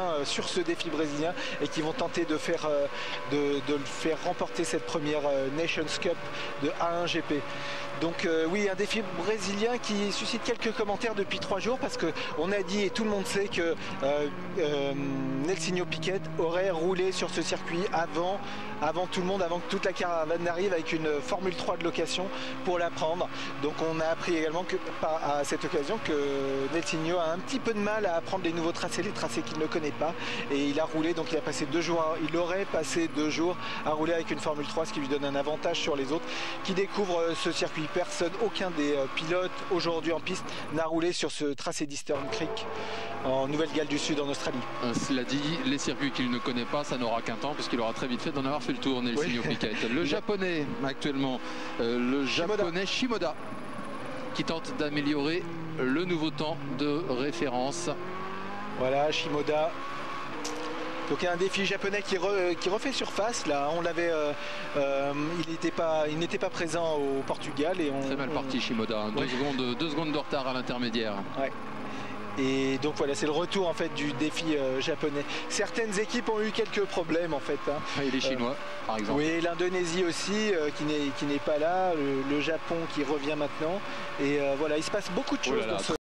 euh, sur ce défi brésilien et qui vont tenter de faire, euh, de, de faire remporter cette première euh, Nations Cup de A1 GP. Donc oui, un défi brésilien qui suscite quelques commentaires depuis trois jours parce qu'on a dit et tout le monde sait que euh, Nelsinho Piquet aurait roulé sur ce circuit avant, avant tout le monde, avant que toute la caravane n'arrive avec une Formule 3 de location pour la prendre. Donc on a appris également que, à cette occasion que Nelsinho a un petit peu de mal à apprendre les nouveaux tracés, les tracés qu'il ne connaît pas. Et il a roulé, donc il a passé deux jours, à- il aurait passé deux jours à rouler avec une Formule 3, ce qui lui donne un avantage sur les autres qui découvrent euh, ce circuit. Personne, aucun des euh, pilotes aujourd'hui en piste n'a roulé sur ce tracé d'Eastern Creek en Nouvelle-Galles du Sud en Australie. Euh, Cela dit, les circuits qu'il ne connaît pas, ça n'aura qu'un temps, puisqu'il aura très vite fait d'en avoir fait le tour, Oui. Piquet. Le japonais, actuellement, euh, le Shimoda. japonais Shimoda, qui tente d'améliorer le nouveau temps de référence. Voilà, Shimoda. Donc il y a un défi japonais qui, re- qui refait surface là. On l'avait, euh, euh, il n'était pas, il n'était pas présent au Portugal et on. Très mal on- parti Shimoda, hein. deux, secondes, deux secondes de retard à l'intermédiaire. Et donc voilà, c'est le retour en fait du défi euh, japonais. Certaines équipes ont eu quelques problèmes en fait. hein. Et les Chinois, par exemple. Oui, l'Indonésie aussi euh, qui n'est qui n'est pas là, le, le Japon qui revient maintenant. Et voilà, il se passe beaucoup de Oh là choses là, dans ce